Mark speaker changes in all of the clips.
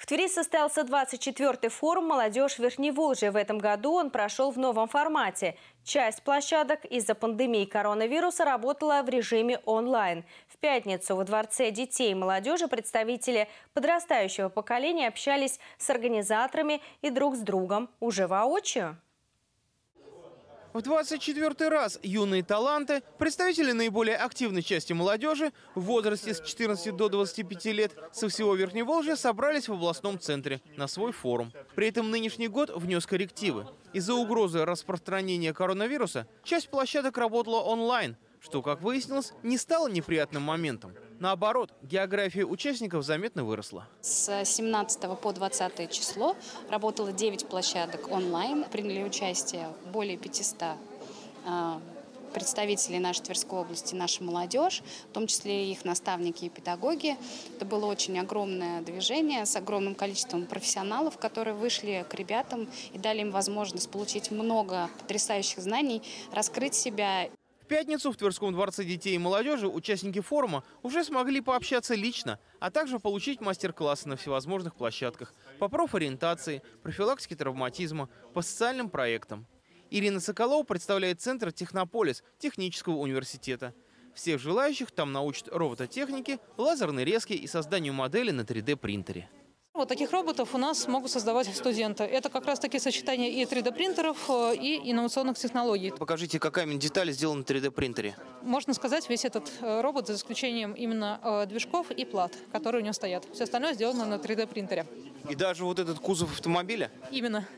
Speaker 1: В Твери состоялся 24-й форум «Молодежь Верхневолжья». В этом году он прошел в новом формате. Часть площадок из-за пандемии коронавируса работала в режиме онлайн. В пятницу во Дворце детей и молодежи представители подрастающего поколения общались с организаторами и друг с другом уже воочию.
Speaker 2: В 24 раз юные таланты, представители наиболее активной части молодежи в возрасте с 14 до 25 лет со всего Верхневолжья собрались в областном центре на свой форум. При этом нынешний год внес коррективы. Из-за угрозы распространения коронавируса часть площадок работала онлайн – что, как выяснилось, не стало неприятным моментом. Наоборот, география участников заметно выросла.
Speaker 3: С 17 по 20 число работало 9 площадок онлайн. Приняли участие более 500 а, представителей нашей Тверской области, наша молодежь, в том числе их наставники и педагоги. Это было очень огромное движение с огромным количеством профессионалов, которые вышли к ребятам и дали им возможность получить много потрясающих знаний, раскрыть себя
Speaker 2: пятницу в Тверском дворце детей и молодежи участники форума уже смогли пообщаться лично, а также получить мастер-классы на всевозможных площадках по профориентации, профилактике травматизма, по социальным проектам. Ирина Соколова представляет Центр «Технополис» технического университета. Всех желающих там научат робототехнике, лазерной резке и созданию модели на 3D-принтере.
Speaker 4: Вот таких роботов у нас могут создавать студенты. Это как раз таки сочетание и 3D-принтеров, э, и инновационных технологий.
Speaker 2: Покажите, какая деталь сделана на 3D-принтере.
Speaker 4: Можно сказать, весь этот э, робот, за исключением именно э, движков и плат, которые у него стоят. Все остальное сделано на 3D-принтере.
Speaker 2: И даже вот этот кузов автомобиля?
Speaker 4: Именно.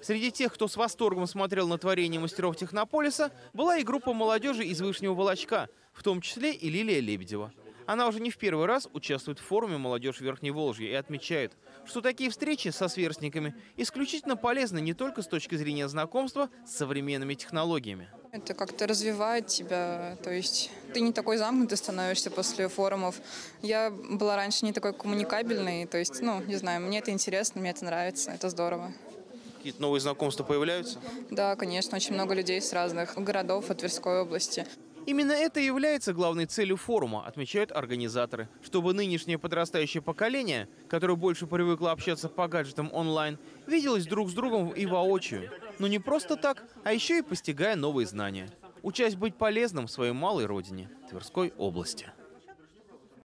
Speaker 2: Среди тех, кто с восторгом смотрел на творение мастеров Технополиса, была и группа молодежи из Вышнего Волочка, в том числе и Лилия Лебедева. Она уже не в первый раз участвует в форуме «Молодежь Верхней Волжья» и отмечает, что такие встречи со сверстниками исключительно полезны не только с точки зрения знакомства с современными технологиями.
Speaker 5: Это как-то развивает тебя, то есть ты не такой замкнутый становишься после форумов. Я была раньше не такой коммуникабельной, то есть, ну, не знаю, мне это интересно, мне это нравится, это здорово.
Speaker 2: Какие-то новые знакомства появляются?
Speaker 5: Да, конечно, очень много людей с разных городов от Тверской области.
Speaker 2: Именно это является главной целью форума, отмечают организаторы. Чтобы нынешнее подрастающее поколение, которое больше привыкло общаться по гаджетам онлайн, виделось друг с другом и воочию. Но не просто так, а еще и постигая новые знания. Учась быть полезным в своей малой родине, Тверской области.